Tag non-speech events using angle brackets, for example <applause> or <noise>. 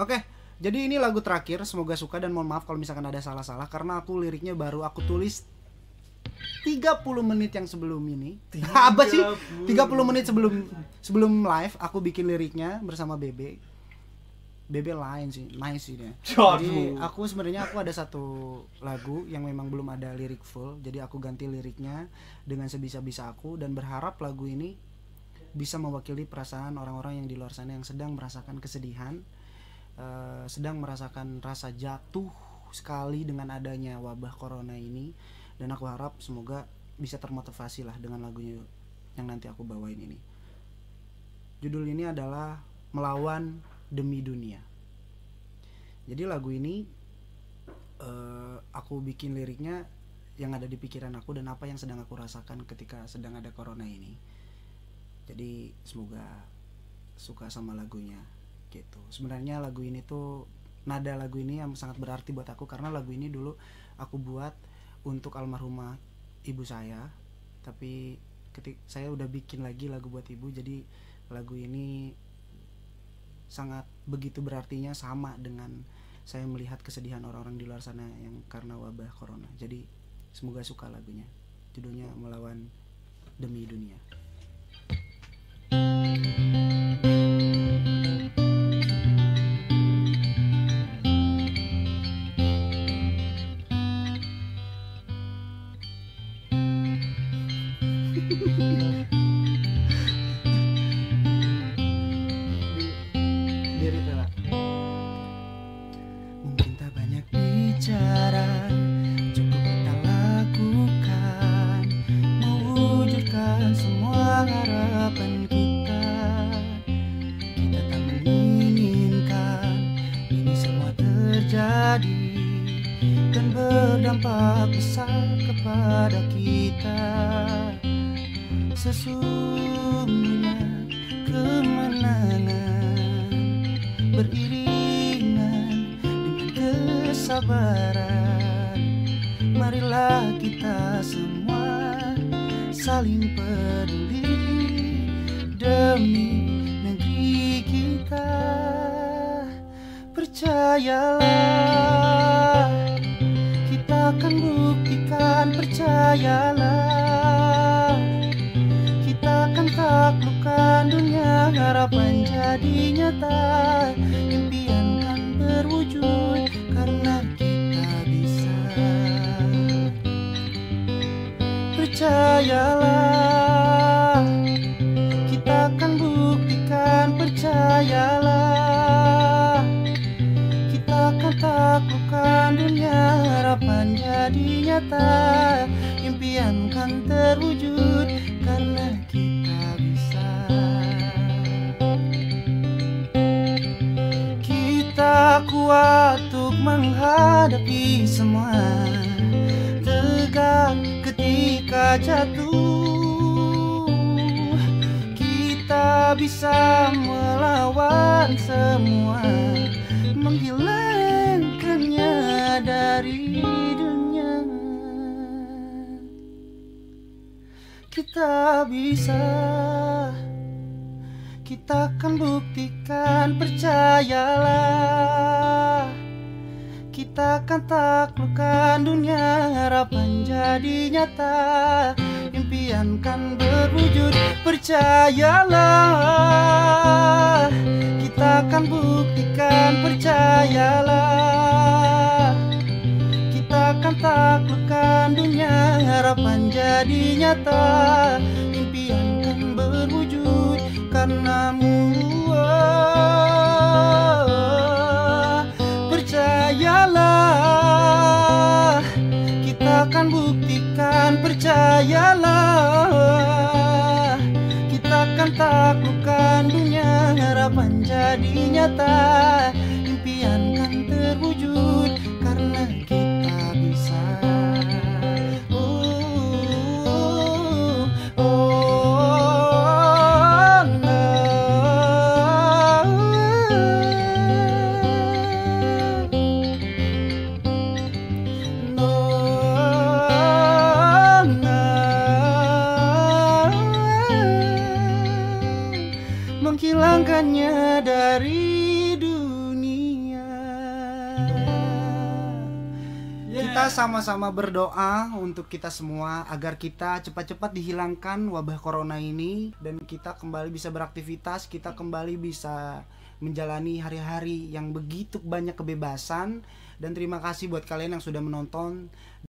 Oke, jadi ini lagu terakhir. Semoga suka dan mohon maaf kalau misalkan ada salah-salah karena aku liriknya baru aku tulis 30 menit yang sebelum ini. <laughs> Apa sih? 30 menit sebelum sebelum live aku bikin liriknya bersama Bebe. Bebe lain sih, nice sih dia. Jadi aku sebenarnya aku ada satu lagu yang memang belum ada lirik full. Jadi aku ganti liriknya dengan sebisa-bisa aku dan berharap lagu ini bisa mewakili perasaan orang-orang yang di luar sana yang sedang merasakan kesedihan, eh, sedang merasakan rasa jatuh sekali dengan adanya wabah corona ini. Dan aku harap semoga bisa termotivasi lah dengan lagunya yang nanti aku bawain ini. Judul ini adalah Melawan Demi Dunia. Jadi lagu ini eh, aku bikin liriknya yang ada di pikiran aku dan apa yang sedang aku rasakan ketika sedang ada corona ini. Jadi semoga suka sama lagunya gitu. Sebenarnya lagu ini tuh nada lagu ini yang sangat berarti buat aku karena lagu ini dulu aku buat untuk almarhumah ibu saya. Tapi ketik saya udah bikin lagi lagu buat ibu jadi lagu ini sangat begitu berartinya sama dengan saya melihat kesedihan orang-orang di luar sana yang karena wabah corona. Jadi semoga suka lagunya. Judulnya Melawan Demi Dunia. Terjadi Dan berdampak besar kepada kita. Sesungguhnya kemenangan beriringan dengan kesabaran. Marilah kita semua saling peduli demi negeri kita. Percayalah akan buktikan percayalah. Kita akan taklukkan dunia harapan jadi nyata. Impian kan berwujud karena kita bisa. Percayalah nyata impian kan terwujud karena kita bisa. Kita kuat untuk menghadapi semua tegak ketika jatuh. Kita bisa melawan semua bisa. Kita akan buktikan percayalah. Kita akan taklukkan dunia harapan jadi nyata. Impian kan berwujud percayalah. Kita akan buktikan percayalah. Kita akan taklukkan dunia harapan jadi nyata akan buktikan percayalah. Kita akan taklukkan dunia harapan jadi nyata Kita sama-sama berdoa untuk kita semua agar kita cepat-cepat dihilangkan wabah corona ini dan kita kembali bisa beraktivitas, kita kembali bisa menjalani hari-hari yang begitu banyak kebebasan. Dan terima kasih buat kalian yang sudah menonton